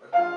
But